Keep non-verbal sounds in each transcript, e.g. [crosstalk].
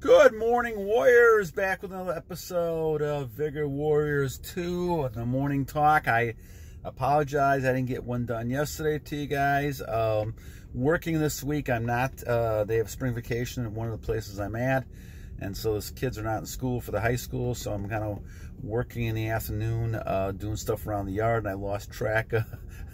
Good morning, Warriors. Back with another episode of Vigor Warriors 2, the morning talk. I apologize. I didn't get one done yesterday to you guys. Um, working this week. I'm not, uh, they have spring vacation at one of the places I'm at. And so those kids are not in school for the high school. So I'm kind of working in the afternoon, uh, doing stuff around the yard. And I lost track of,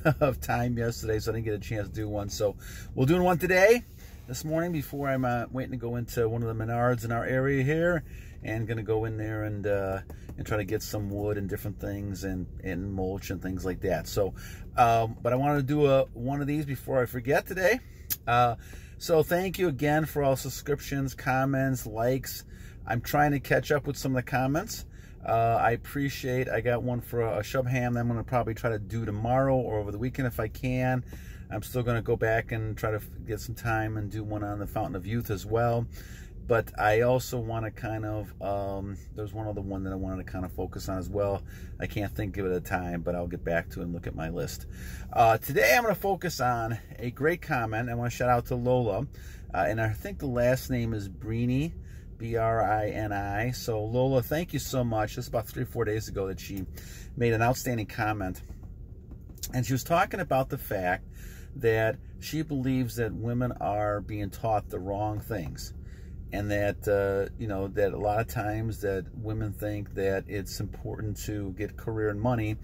[laughs] of time yesterday. So I didn't get a chance to do one. So we're doing one today this morning before I'm uh, waiting to go into one of the Menards in our area here and gonna go in there and uh, and try to get some wood and different things and and mulch and things like that. So um, but I wanted to do a one of these before I forget today. Uh, so thank you again for all subscriptions comments likes. I'm trying to catch up with some of the comments. Uh, I appreciate I got one for a, a Shubham that I'm gonna probably try to do tomorrow or over the weekend if I can I'm still going to go back and try to get some time and do one on the Fountain of Youth as well. But I also want to kind of, um, there's one other one that I wanted to kind of focus on as well. I can't think of it at a time, but I'll get back to and look at my list. Uh, today I'm going to focus on a great comment. I want to shout out to Lola. Uh, and I think the last name is Brini. B-R-I-N-I. So Lola, thank you so much. Is about three or four days ago that she made an outstanding comment. And she was talking about the fact that she believes that women are being taught the wrong things. And that uh, you know that a lot of times that women think that it's important to get career and money.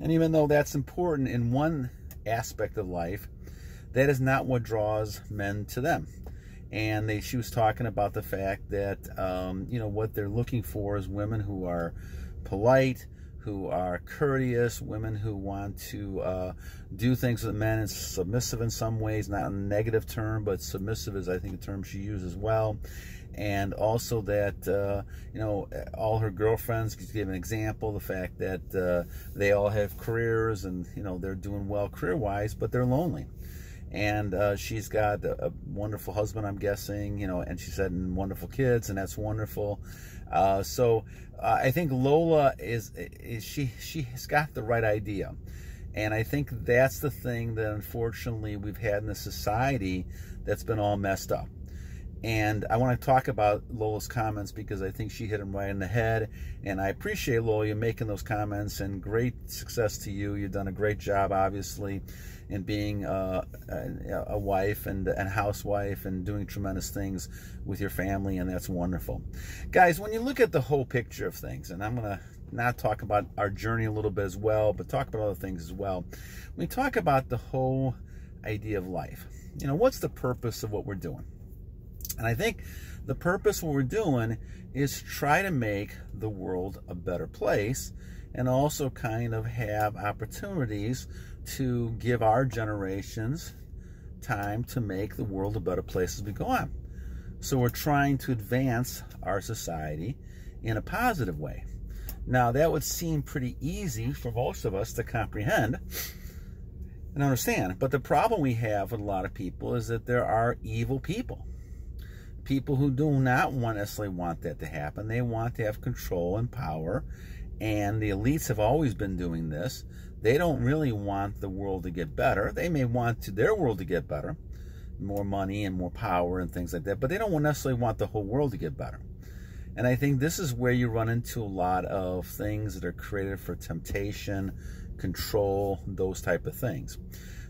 And even though that's important in one aspect of life that is not what draws men to them. And they, she was talking about the fact that um, you know what they're looking for is women who are polite who are courteous, women who want to uh, do things with men and submissive in some ways, not a negative term, but submissive is, I think, a term she uses well. And also that, uh, you know, all her girlfriends, give an example, the fact that uh, they all have careers and, you know, they're doing well career-wise, but they're lonely and uh, she's got a, a, wonderful husband, I'm guessing, you know, and she's and wonderful kids, and that's wonderful. Uh, so uh, I think Lola is, is she she's got the right idea, and I think that's the thing that unfortunately we've had in the society that's been all messed up. And I want to talk about Lola's comments because I think she hit him right in the head. And I appreciate Lola making those comments and great success to you. You've done a great job, obviously, in being uh, a, a, wife and a housewife and doing tremendous things with your family, and that's wonderful. Guys, when you look at the whole picture of things, and I'm going to not talk about our journey a little bit as well, but talk about other things as well. When we talk about the whole idea of life, you know, what's the purpose of what we're doing? And I think the purpose of what we're doing is try to make the world a better place and also kind of have opportunities to give our generations time to make the world a better place as we go on. So we're trying to advance our society in a positive way. Now, that would seem pretty easy for most of us to comprehend and understand. But the problem we have with a lot of people is that there are evil people people who do not want necessarily want that to happen. They want to have control and power. And the elites have always been doing this. They don't really want the world to get better. They may want to, their world to get better, more money and more power and things like that, but they don't necessarily want the whole world to get better. And I think this is where you run into a lot of things that are created for temptation, control, those type of things.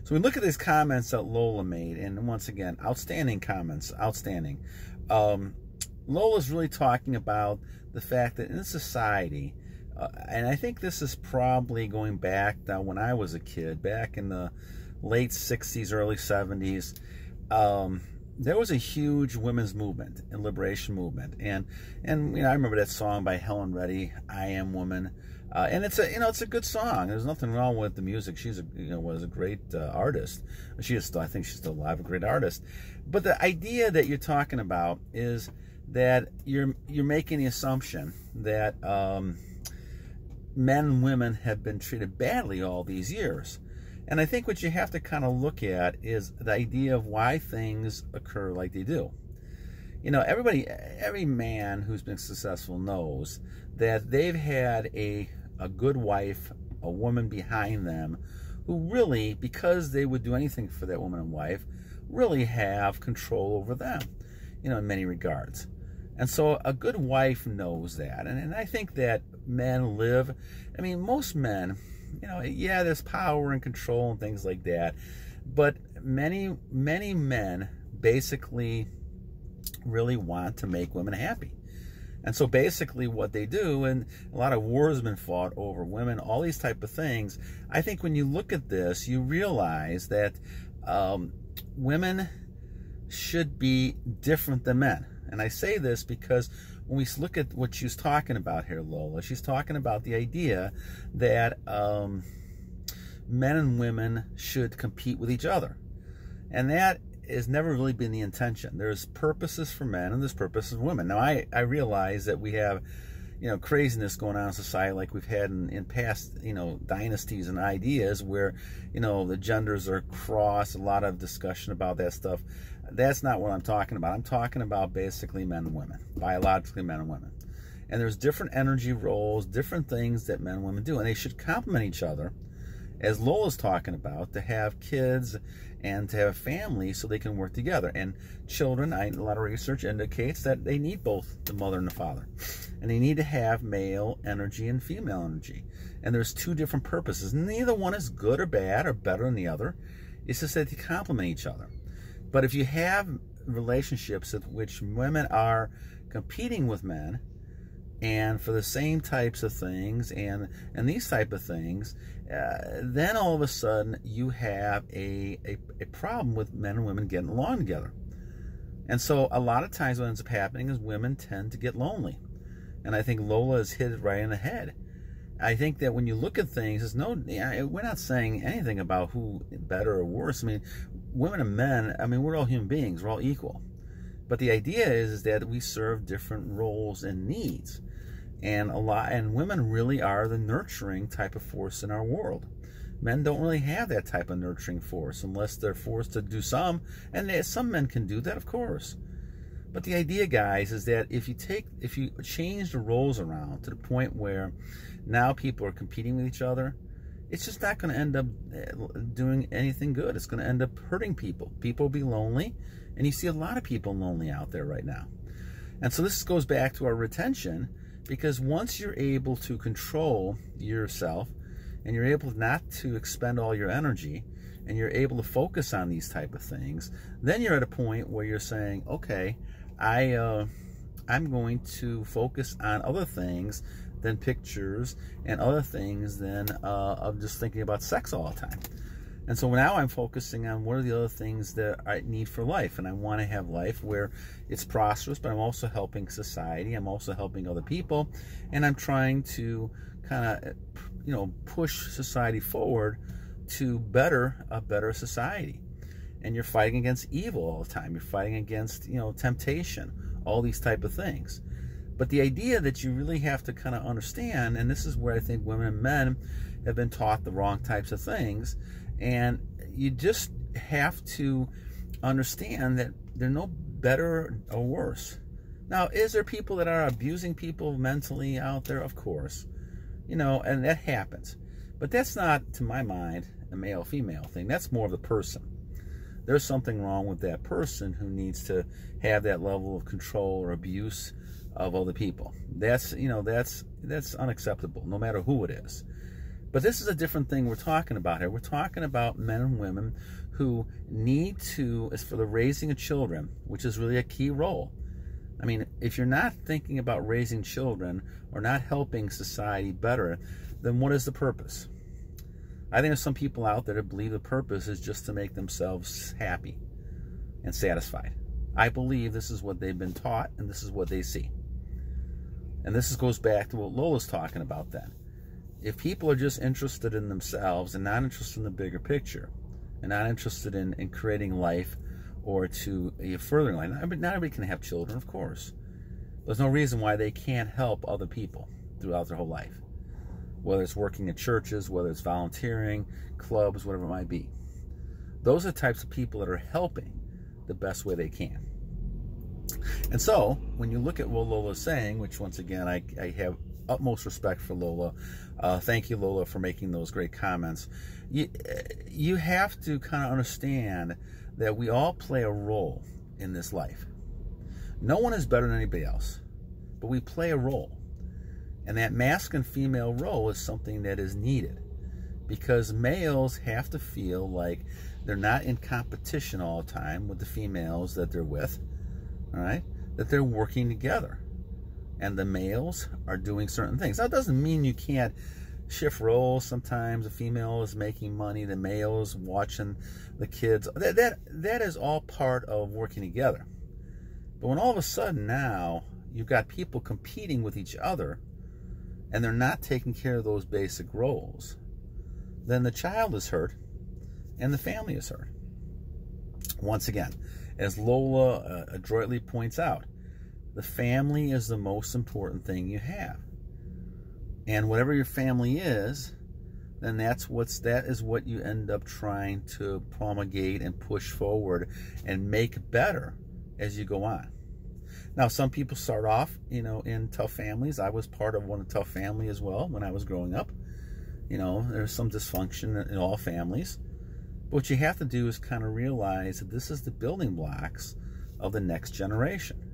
So we look at these comments that Lola made, and once again, outstanding comments, outstanding. Um, Lola's really talking about the fact that in society, uh, and I think this is probably going back now when I was a kid, back in the late 60s, early 70s, um, there was a huge women's movement and liberation movement. And, and you know, I remember that song by Helen Reddy, I Am Woman. Uh, and it's a you know it's a good song. There's nothing wrong with the music. She's a you know was a great uh, artist. She is still I think she's still alive, a great artist. But the idea that you're talking about is that you're you're making the assumption that um, men and women have been treated badly all these years. And I think what you have to kind of look at is the idea of why things occur like they do. You know, everybody, every man who's been successful knows that they've had a a good wife, a woman behind them, who really, because they would do anything for that woman and wife, really have control over them, you know, in many regards. And so a good wife knows that. And, and I think that men live, I mean, most men, you know, yeah, there's power and control and things like that. But many, many men basically really want to make women happy. And so basically what they do, and a lot of wars have been fought over women, all these type of things. I think when you look at this, you realize that um, women should be different than men. And I say this because when we look at what she's talking about here, Lola, she's talking about the idea that um, men and women should compete with each other. And that has never really been the intention. There's purposes for men and there's purposes for women. Now, I, I realize that we have, you know, craziness going on in society like we've had in, in past, you know, dynasties and ideas where, you know, the genders are crossed, a lot of discussion about that stuff. That's not what I'm talking about. I'm talking about basically men and women, biologically men and women. And there's different energy roles, different things that men and women do, and they should complement each other as Lola's talking about, to have kids and to have a family so they can work together. And children, I, a lot of research indicates that they need both the mother and the father. And they need to have male energy and female energy. And there's two different purposes. Neither one is good or bad or better than the other. It's just that they complement each other. But if you have relationships in which women are competing with men, and for the same types of things and and these type of things uh, then all of a sudden you have a, a, a problem with men and women getting along together. And so a lot of times what ends up happening is women tend to get lonely. And i think lola has hit it right in the head. I think that when you look at things there's no we're not saying anything about who better or worse. I mean women and men i mean we're all human beings. We're all equal. But the idea is, is that we serve different roles and needs and a lot and women really are the nurturing type of force in our world. Men don't really have that type of nurturing force unless they're forced to do some and some men can do that of course. But the idea guys is that if you take if you change the roles around to the point where now people are competing with each other it's just not going to end up eh, doing anything good. It's going to end up hurting people. People will be lonely and you see a lot of people lonely out there right now. And so this goes back to our retention because once you're able to control yourself and you're able not to expend all your energy and you're able to focus on these type of things, then you're at a point where you're saying, okay, I, uh, I'm going to focus on other things than pictures and other things than uh, of just thinking about sex all the time. And so now I'm focusing on what are the other things that I need for life. And I want to have life where it's prosperous, but I'm also helping society. I'm also helping other people. And I'm trying to kind of, you know, push society forward to better a better society. And you're fighting against evil all the time. You're fighting against, you know, temptation, all these type of things. But the idea that you really have to kind of understand, and this is where I think women and men have been taught the wrong types of things, and you just have to understand that they're no better or worse. Now, is there people that are abusing people mentally out there? Of course. You know, and that happens. But that's not, to my mind, a male female thing. That's more of the person. There's something wrong with that person who needs to have that level of control or abuse of other people. That's, you know, that's that's unacceptable, no matter who it is. But this is a different thing we're talking about here. We're talking about men and women who need to, as for the raising of children, which is really a key role. I mean, if you're not thinking about raising children or not helping society better, then what is the purpose? I think there's some people out there that believe the purpose is just to make themselves happy and satisfied. I believe this is what they've been taught and this is what they see. And this goes back to what Lola's talking about then if people are just interested in themselves and not interested in the bigger picture and not interested in, in creating life or to uh, furthering life, not, not everybody can have children, of course. There's no reason why they can't help other people throughout their whole life, whether it's working at churches, whether it's volunteering, clubs, whatever it might be. Those are the types of people that are helping the best way they can. And so, when you look at what Lola's saying, which once again I, I have utmost respect for Lola. Uh, thank you, Lola, for making those great comments. You, you have to kind of understand that we all play a role in this life. No one is better than anybody else, but we play a role. And that masculine female role is something that is needed because males have to feel like they're not in competition all the time with the females that they're with, all right? That they're working together. And the males are doing certain things. That doesn't mean you can't shift roles. Sometimes the female is making money, the male is watching the kids. That, that, that is all part of working together. But when all of a sudden now you've got people competing with each other and they're not taking care of those basic roles, then the child is hurt and the family is hurt. Once again, as Lola uh, adroitly points out, the family is the most important thing you have. And whatever your family is, then that's what's that is what you end up trying to promulgate and push forward and make better as you go on. Now, some people start off, you know, in tough families. I was part of one tough family as well when I was growing up. You know, there's some dysfunction in all families. But what you have to do is kind of realize that this is the building blocks of the next generation.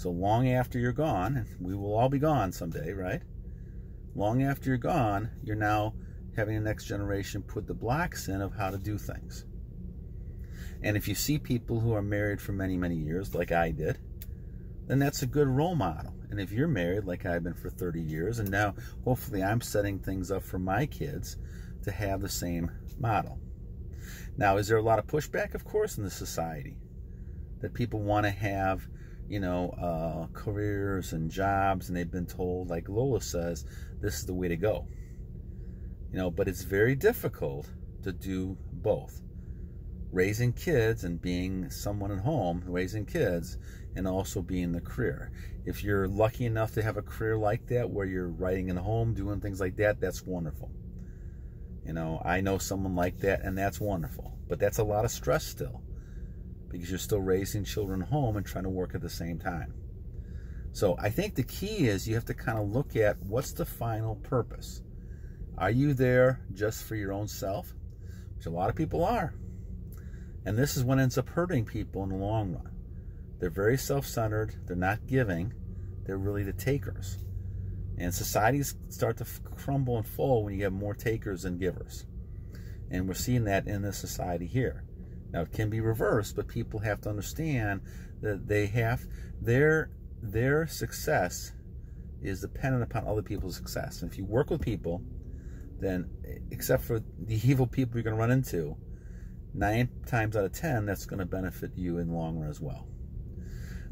So long after you're gone, and we will all be gone someday, right? Long after you're gone, you're now having the next generation put the blocks in of how to do things. And if you see people who are married for many, many years, like I did, then that's a good role model. And if you're married, like I've been for 30 years, and now hopefully I'm setting things up for my kids to have the same model. Now, is there a lot of pushback? Of course, in the society that people want to have, you know, uh, careers and jobs, and they've been told, like Lola says, this is the way to go. You know, but it's very difficult to do both. Raising kids and being someone at home, raising kids, and also being the career. If you're lucky enough to have a career like that where you're writing in home, doing things like that, that's wonderful. You know, I know someone like that, and that's wonderful. But that's a lot of stress still because you're still raising children home and trying to work at the same time. So I think the key is you have to kind of look at what's the final purpose. Are you there just for your own self? Which a lot of people are. And this is what ends up hurting people in the long run. They're very self centered, they're not giving, they're really the takers. And societies start to crumble and fall when you have more takers than givers. And we're seeing that in the society here. Now it can be reversed, but people have to understand that they have their their success is dependent upon other people's success. And if you work with people, then except for the [laughs] evil people you're going to run into, nine times out of ten, that's going to benefit you in the long run as well.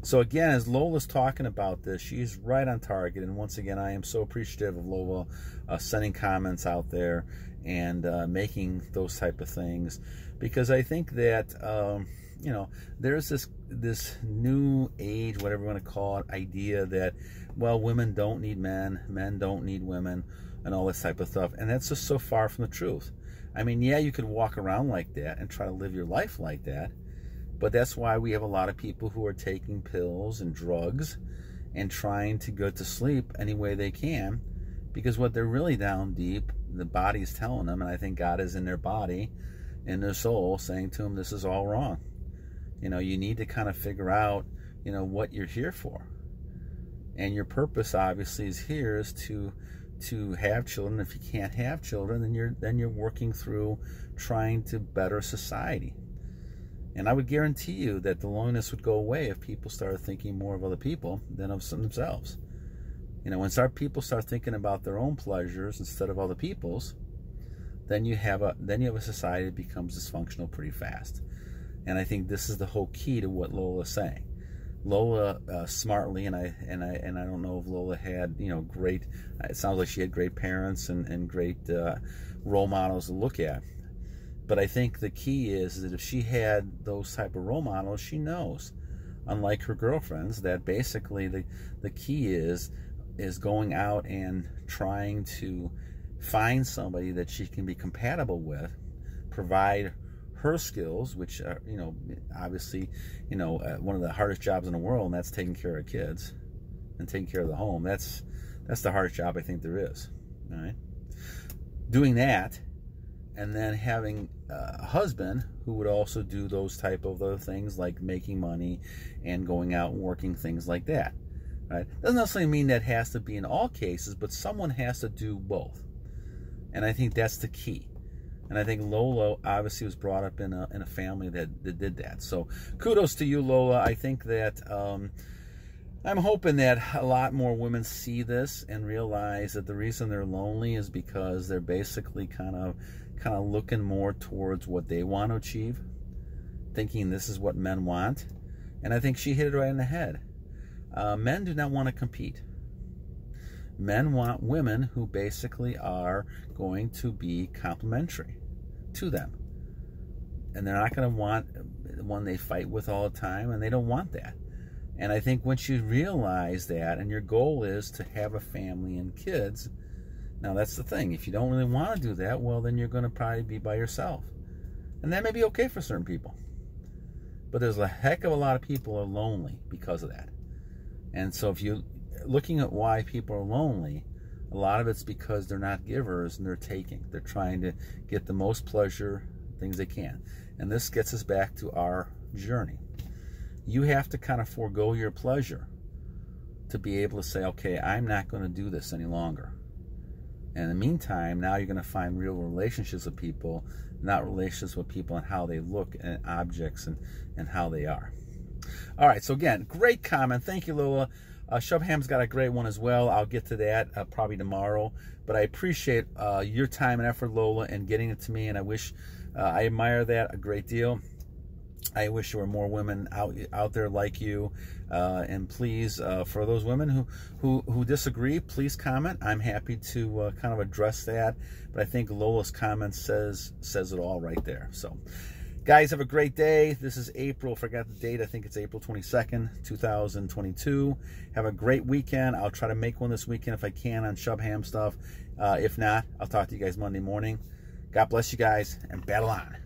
So again, as Lola's talking about this, she's right on target. And once again, I am so appreciative of Lola uh, sending comments out there and uh, making those type of things because I think that um, you know there's this this new age, whatever you want to call it, idea that well, women don't need men, men don't need women, and all this type of stuff, and that's just so far from the truth. I mean, yeah, you could walk around like that and try to live your life like that but that's why we have a lot of people who are taking pills and drugs and trying to go to sleep any way they can because what they're really down deep, the body's telling them, and I think God is in their body, in their soul, saying to them, this is all wrong. You know, you need to kind of figure out, you know, what you're here for. And your purpose obviously is here is to to have children. If you can't have children, then you're then you're working through trying to better society. And I would guarantee you that the loneliness would go away if people started thinking more of other people than of themselves. You know, when start people start thinking about their own pleasures instead of other people's, then you have a then you have a society that becomes dysfunctional pretty fast. And I think this is the whole key to what Lola is saying. Lola uh, smartly, and I and I and I don't know if Lola had you know great. It sounds like she had great parents and and great uh, role models to look at. But I think the key is that if she had those type of role models, she knows, unlike her girlfriends, that basically the, the key is is going out and trying to find somebody that she can be compatible with, provide her skills, which are, you know, obviously, you know, uh, one of the hardest jobs in the world, and that's taking care of kids and taking care of the home. That's that's the hardest job I think there is. All right, doing that and then having a husband who would also do those type of other things like making money and going out and working things like that. Right? Doesn't necessarily mean that has to be in all cases, but someone has to do both. And I think that's the key. And I think Lola obviously was brought up in a, in a family that, that did that. So kudos to you, Lola. I think that um, I'm hoping that a lot more women see this and realize that the reason they're lonely is because they're basically kind of kind of looking more towards what they want to achieve, thinking this is what men want. And I think she hit it right in the head. Uh, men do not want to compete. Men want women who basically are going to be complementary to them. And they're not going to want the one they fight with all the time, and they don't want that. And I think once you realize that, and your goal is to have a family and kids, now that's the thing. If you don't really want to do that, well, then you're going to probably be by yourself. And that may be okay for certain people. But there's a heck of a lot of people are lonely because of that. And so if you're looking at why people are lonely, a lot of it's because they're not givers and they're taking. They're trying to get the most pleasure, things they can. And this gets us back to our journey. You have to kind of forego your pleasure to be able to say, okay, I'm not going to do this any longer. And in the meantime, now you're going to find real relationships with people, not relationships with people and how they look and objects and, and how they are. All right, so again, great comment. Thank you, Lola. Uh, Shubham's got a great one as well. I'll get to that uh, probably tomorrow. But I appreciate uh, your time and effort, Lola, and getting it to me. And I wish, uh, I admire that a great deal. I wish there were more women out out there like you. Uh, and please, uh, for those women who, who who disagree, please comment. I'm happy to uh, kind of address that. But I think Lola's comment says says it all right there. So. Guys, have a great day. This is April. Forgot the date. I think it's April 22nd, 2022. Have a great weekend. I'll try to make one this weekend if I can on Shubham stuff. Uh, if not, I'll talk to you guys Monday morning. God bless you guys and battle on.